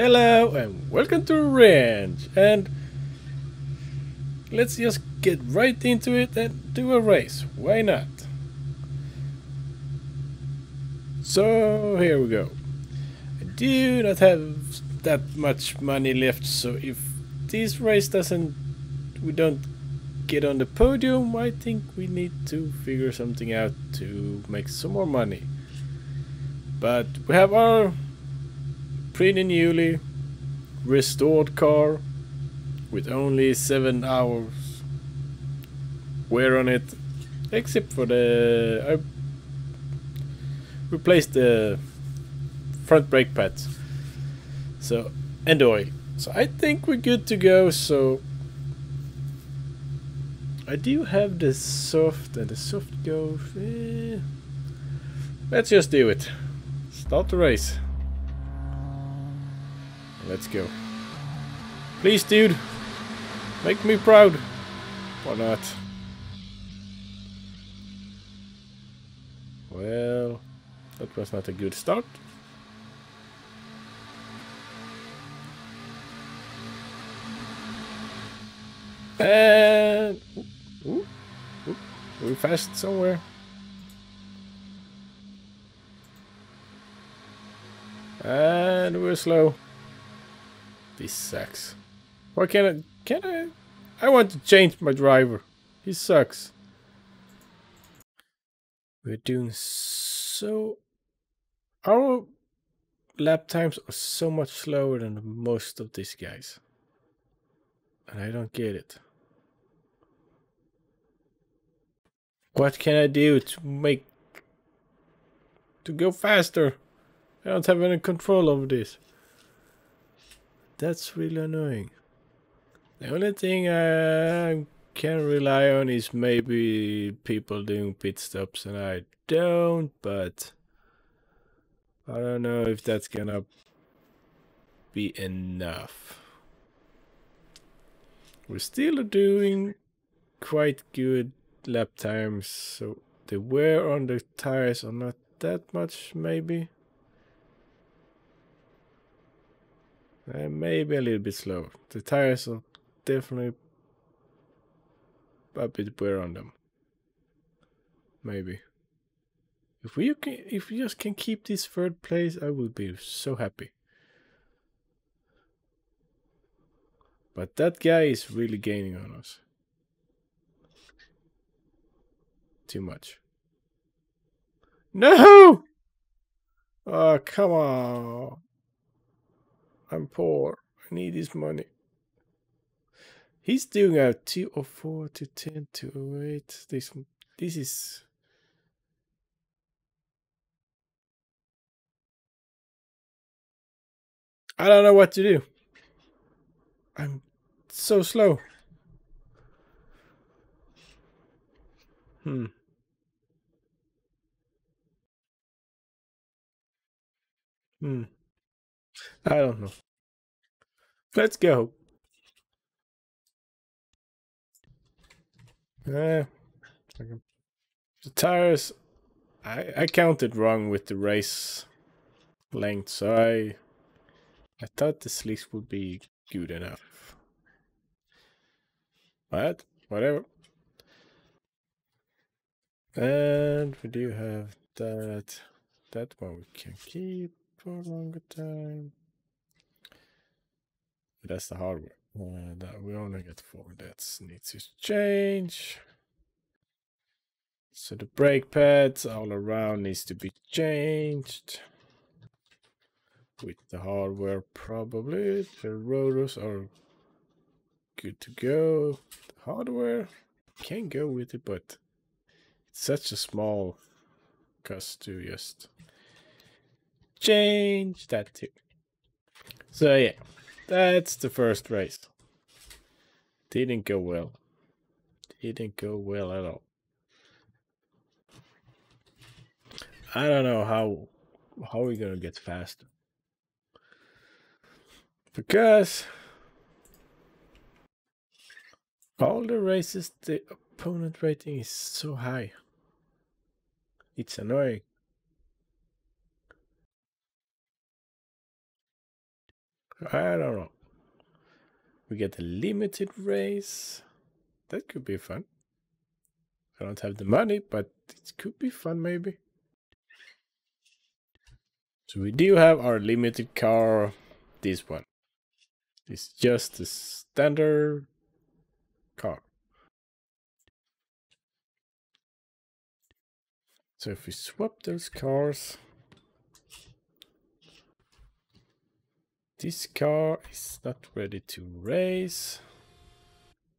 Hello and welcome to Wrench and let's just get right into it and do a race. Why not? So here we go. I do not have that much money left so if this race doesn't we don't get on the podium I think we need to figure something out to make some more money. But we have our pretty newly restored car with only 7 hours wear on it except for the I replaced the front brake pads so and oil so I think we're good to go so I do have the soft and the soft goes eh. let's just do it start the race Let's go. Please, dude. Make me proud. Or not. Well, that was not a good start. And... We're fast somewhere. And we're slow. This sucks. Why can't I... Can I... I want to change my driver. He sucks. We're doing so... Our lap times are so much slower than most of these guys. And I don't get it. What can I do to make... To go faster? I don't have any control over this. That's really annoying. The only thing I can rely on is maybe people doing pit stops and I don't, but I don't know if that's gonna be enough. We're still doing quite good lap times, so the wear on the tires are not that much maybe. Uh, maybe a little bit slow. The tires are definitely a bit wear on them. Maybe. If we can, if we just can keep this third place, I will be so happy. But that guy is really gaining on us. Too much. No! Oh, come on. I'm poor. I need his money. He's doing a 204 to 10 to 08. This, this is... I don't know what to do. I'm so slow. Hmm. Hmm. I don't know. Let's go. Uh, the tires, I, I counted wrong with the race length, so I, I thought the slicks would be good enough. But, whatever. And we do have that, that one we can keep for a longer time. That's the hardware. Uh, that we only get four. That needs to change. So the brake pads all around needs to be changed. With the hardware probably. The rotors are good to go. The hardware can go with it, but it's such a small cost to just change that too. So yeah, that's the first race. Didn't go well. Didn't go well at all. I don't know how how we're we gonna get faster. Because all the races the opponent rating is so high. It's annoying. I don't know. We get a limited race. That could be fun. I don't have the money, but it could be fun maybe. So we do have our limited car, this one. It's just a standard car. So if we swap those cars, this car is not ready to race.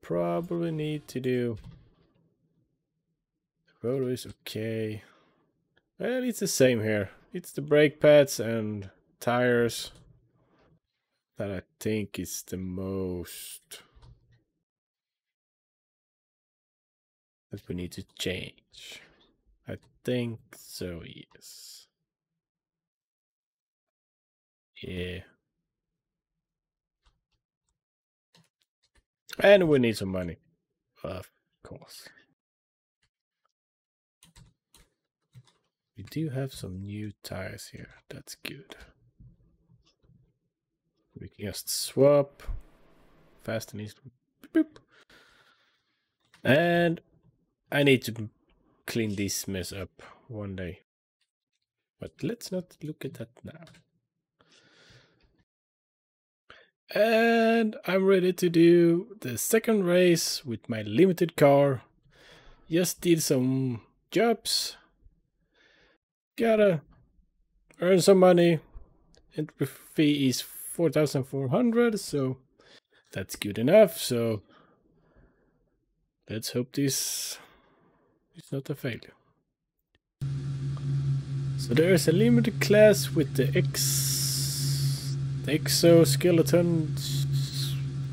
Probably need to do the rotor is okay. Well, it's the same here. It's the brake pads and tires that I think is the most that we need to change. I think so, yes. Yeah. And we need some money. Of course. We do have some new tires here. That's good. We can just swap. Fast and easy. Boop. And I need to clean this mess up one day. But let's not look at that now. And I'm ready to do the second race with my limited car. Just did some jobs gotta earn some money. Entry fee is 4,400, so that's good enough. So let's hope this is not a failure. So there is a limited class with the X exoskeleton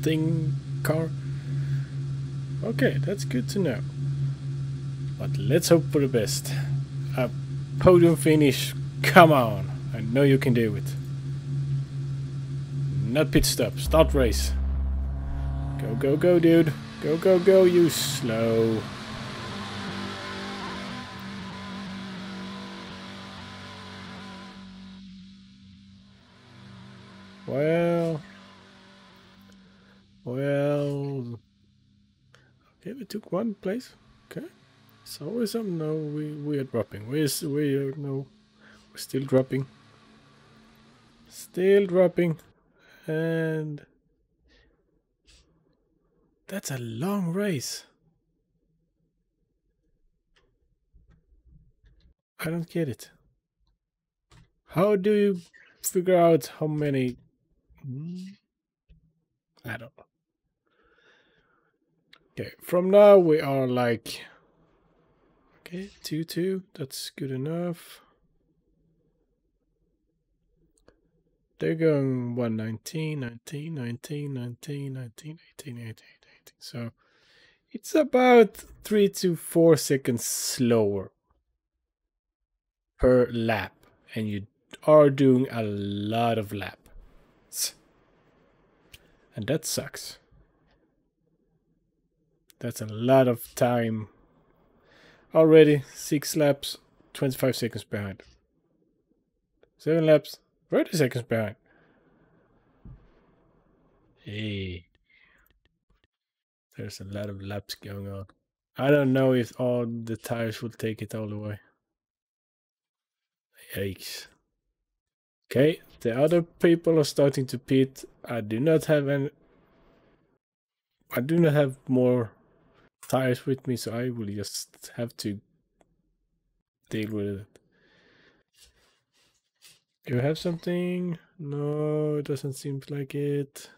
thing car. Okay, that's good to know. But let's hope for the best. Uh, Podium finish. Come on. I know you can do it. Not pit stop. Start race. Go, go, go, dude. Go, go, go, you slow. Well. Well. Okay, we took one place. Okay. So always some no we we are dropping. We we are no we're still dropping. Still dropping. And that's a long race. I don't get it. How do you figure out how many? Hmm? I don't know. Okay, from now we are like Okay, 2 2, that's good enough. They're going 119, 19, 19, 19, 19, 18, 18, 18. So it's about 3 to 4 seconds slower per lap. And you are doing a lot of laps. And that sucks. That's a lot of time Already, 6 laps, 25 seconds behind. 7 laps, 30 seconds behind. Hey. There's a lot of laps going on. I don't know if all the tires will take it all the way. Yikes. Okay, the other people are starting to pit. I do not have any... I do not have more tires with me, so I will just have to deal with it. Do you have something? No, it doesn't seem like it.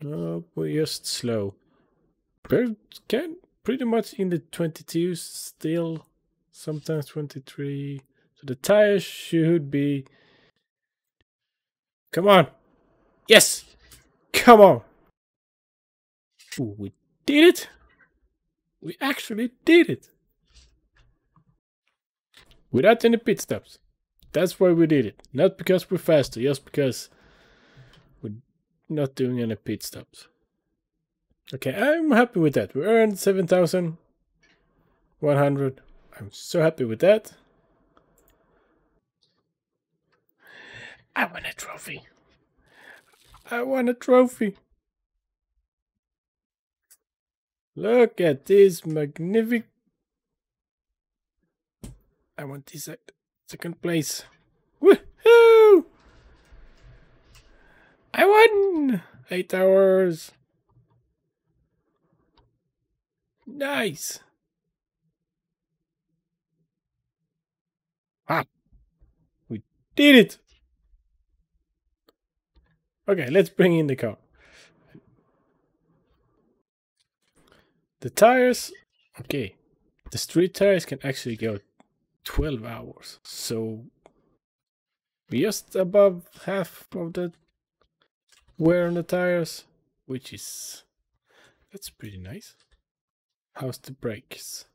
No, we're just slow. We're can pretty much in the 22 still, sometimes 23. So the tires should be... Come on! Yes! Come on! Ooh, we did it! We actually did it! Without any pit stops. That's why we did it. Not because we're faster, just because we're not doing any pit stops. Okay, I'm happy with that. We earned 7,100. I'm so happy with that. I want a trophy. I want a trophy. Look at this magnificent. I want this second place. Woohoo! I won! Eight hours. Nice. Ah, we did it. Okay, let's bring in the car. The tires, okay. The street tires can actually go 12 hours. So just above half of the wear on the tires, which is that's pretty nice. How's the brakes?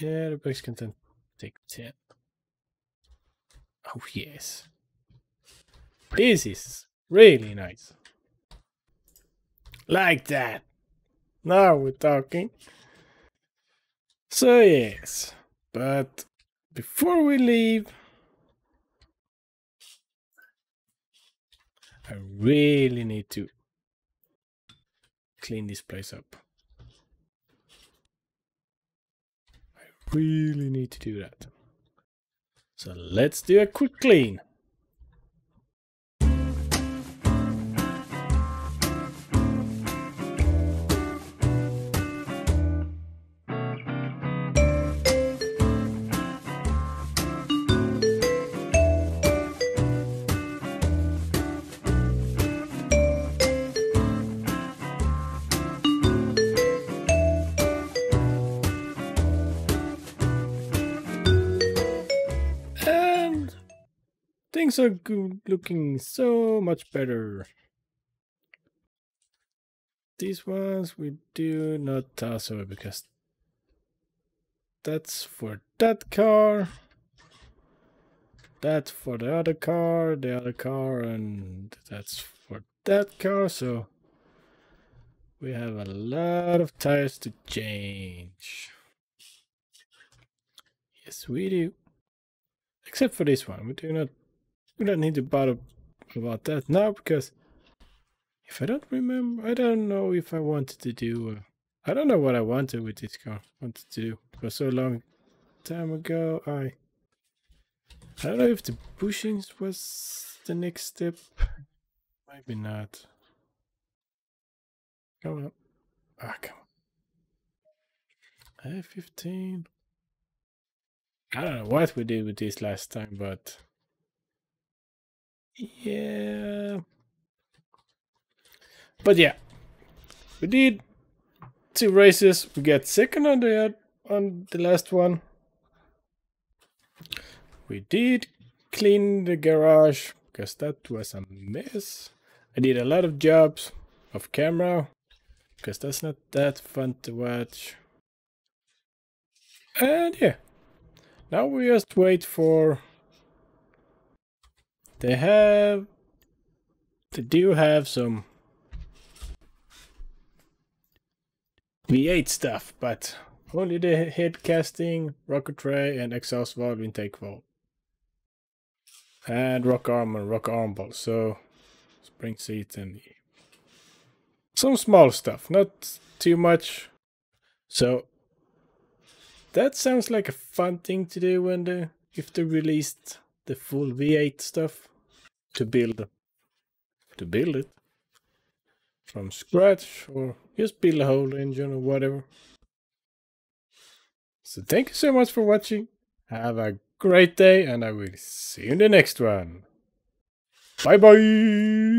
Yeah, the brakes can take 10. Oh yes. This is really nice. Like that. Now we're talking. So yes, but before we leave, I really need to clean this place up. I really need to do that. So let's do a quick clean. Things are good, looking so much better. These ones we do not toss away because that's for that car. That's for the other car, the other car, and that's for that car. So we have a lot of tires to change. Yes, we do. Except for this one. We do not we don't need to bother about that now because if I don't remember, I don't know if I wanted to do. Uh, I don't know what I wanted with this car. Wanted to do for so long time ago. I I don't know if the bushings was the next step. Maybe not. Come on. Ah, come on. I 15. I don't know what we did with this last time, but yeah. But yeah. We did two races. We got second on the on the last one. We did clean the garage because that was a mess. I did a lot of jobs of camera because that's not that fun to watch. And yeah, now we just wait for they have... They do have some V8 stuff, but only the head casting, rocket tray, and exhaust valve intake valve. And rock arm and rock arm bolts, so spring seats and some small stuff, not too much. So that sounds like a fun thing to do when the if they released the full V8 stuff to build to build it from scratch or just build a whole engine or whatever. So thank you so much for watching. Have a great day and I will see you in the next one. Bye bye.